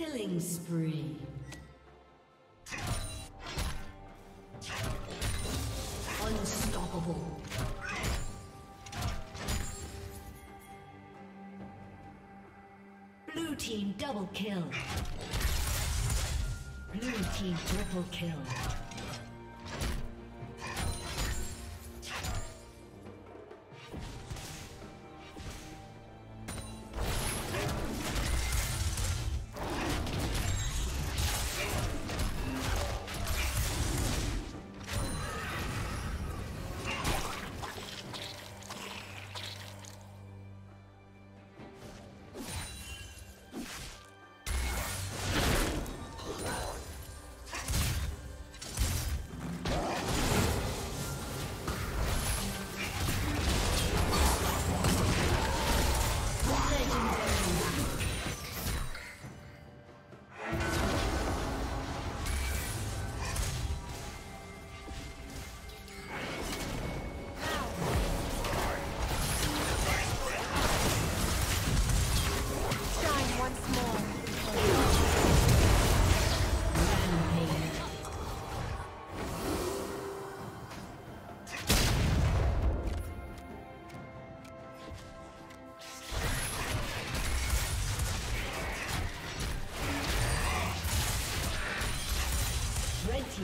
Killing spree. Unstoppable. Blue team double kill. Blue team triple kill.